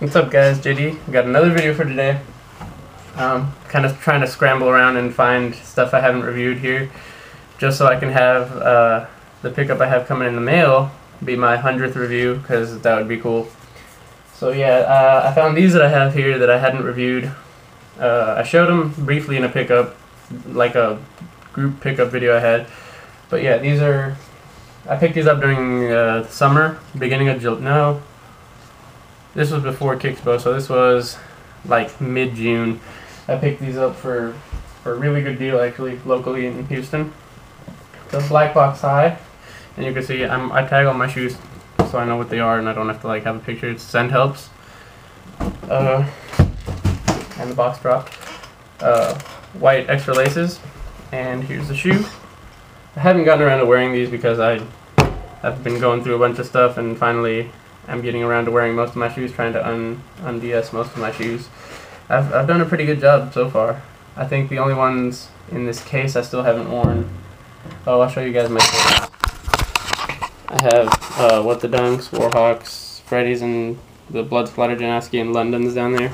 What's up guys, JD. Got another video for today. Um, kind of trying to scramble around and find stuff I haven't reviewed here just so I can have uh, the pickup I have coming in the mail be my 100th review because that would be cool. So yeah, uh, I found these that I have here that I hadn't reviewed. Uh, I showed them briefly in a pickup, like a group pickup video I had. But yeah, these are, I picked these up during uh, summer, beginning of July, no, this was before Kickspo, so this was like mid-June. I picked these up for, for a really good deal actually, locally in Houston. The Black Box High, and you can see I'm, I tag all my shoes so I know what they are and I don't have to like have a picture. It's Send Helps. Uh, and the box drop. Uh, white extra laces, and here's the shoe. I haven't gotten around to wearing these because I have been going through a bunch of stuff and finally I'm getting around to wearing most of my shoes, trying to un most of my shoes. I've, I've done a pretty good job so far. I think the only ones in this case I still haven't worn. Oh, I'll show you guys my shoes. I have uh, What the Dunks, Warhawks, Freddy's, and the Blood Splatter Janoski and London's down there.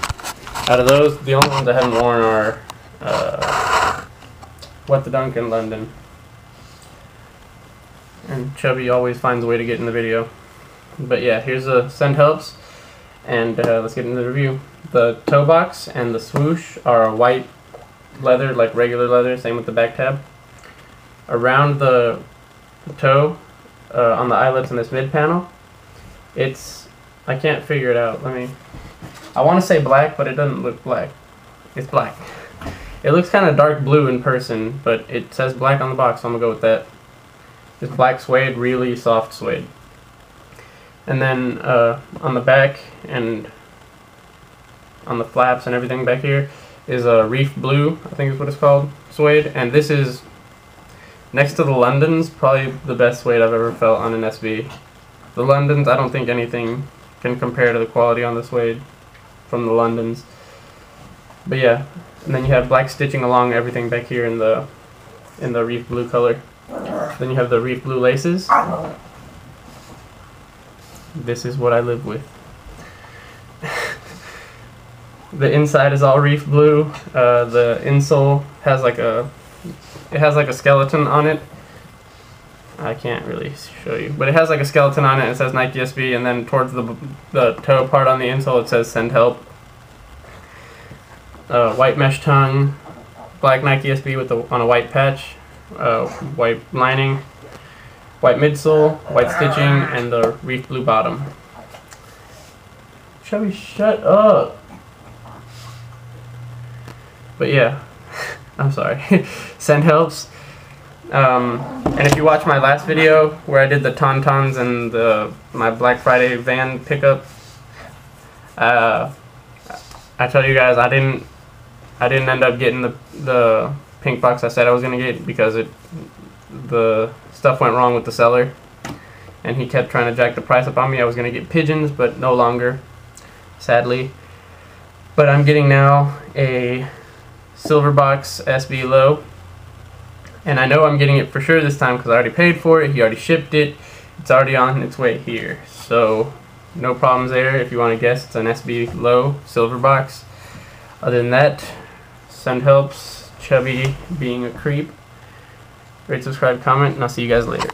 Out of those, the only ones I haven't worn are uh, What the Dunk and London. And Chubby always finds a way to get in the video. But yeah, here's the send helps, and uh, let's get into the review. The toe box and the swoosh are white leather, like regular leather, same with the back tab. Around the, toe, uh, on the eyelets in this mid panel, it's, I can't figure it out, let me, I want to say black, but it doesn't look black. It's black. It looks kind of dark blue in person, but it says black on the box, so I'm going to go with that. It's black suede, really soft suede. And then uh, on the back and on the flaps and everything back here is a reef blue, I think is what it's called, suede. And this is, next to the Londons, probably the best suede I've ever felt on an SB. The Londons, I don't think anything can compare to the quality on the suede from the Londons. But yeah, and then you have black stitching along everything back here in the in the reef blue color. Then you have the reef blue laces this is what I live with. the inside is all reef blue. Uh, the insole has like a it has like a skeleton on it. I can't really show you, but it has like a skeleton on it. It says Nike SB, and then towards the the toe part on the insole, it says Send Help. Uh, white mesh tongue, black Nike SB with the on a white patch, uh, white lining white midsole, white stitching, and the reef blue bottom. Chubby, shut up! But yeah, I'm sorry. Send helps. Um, and if you watch my last video where I did the tauntauns and the my Black Friday van pickup, uh, I tell you guys I didn't I didn't end up getting the the pink box I said I was gonna get because it the stuff went wrong with the seller and he kept trying to jack the price up on me. I was going to get pigeons, but no longer, sadly. But I'm getting now a silver box SB low. And I know I'm getting it for sure this time because I already paid for it. He already shipped it. It's already on its way here. So no problems there. If you want to guess, it's an SB low silver box. Other than that, send helps. Chubby being a creep rate, subscribe, comment, and I'll see you guys later.